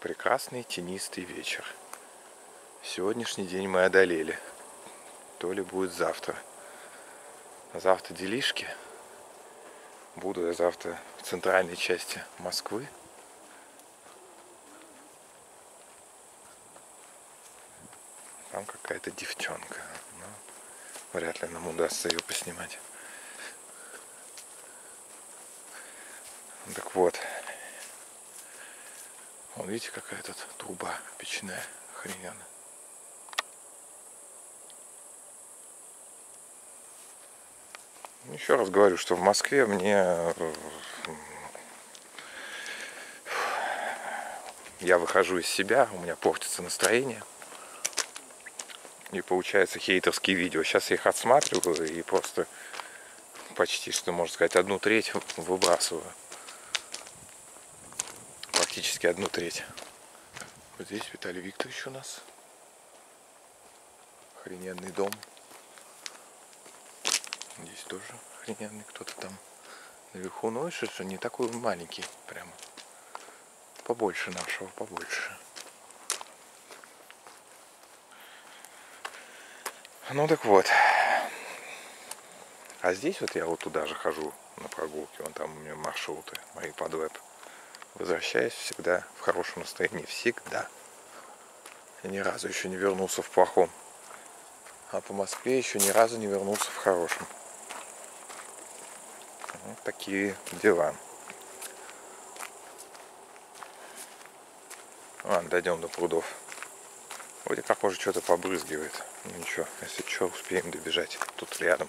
Прекрасный тенистый вечер. Сегодняшний день мы одолели. То ли будет завтра. Завтра делишки. Буду я завтра в центральной части Москвы. Там какая-то девчонка. Но вряд ли нам удастся ее поснимать. Так вот. Вон, видите, какая тут труба печная, охрененно. Еще раз говорю, что в Москве мне я выхожу из себя, у меня портится настроение. И получается хейтерские видео. Сейчас я их отсматриваю и просто почти что, можно сказать, одну треть выбрасываю практически одну треть. Вот здесь Виталий Викторович у нас. Охрененный дом. Здесь тоже охрененный кто-то там наверху. Ну, что не такой маленький прямо. Побольше нашего, побольше. Ну так вот. А здесь вот я вот туда же хожу на прогулке. Вон там у меня маршруты мои под веб возвращаюсь всегда в хорошем настроении. Всегда. Я ни разу еще не вернулся в плохом. А по Москве еще ни разу не вернулся в хорошем. Вот такие дела. Ладно, дойдем до прудов. Вроде как уже что-то побрызгивает. Ну ничего, если что, успеем добежать. Тут рядом.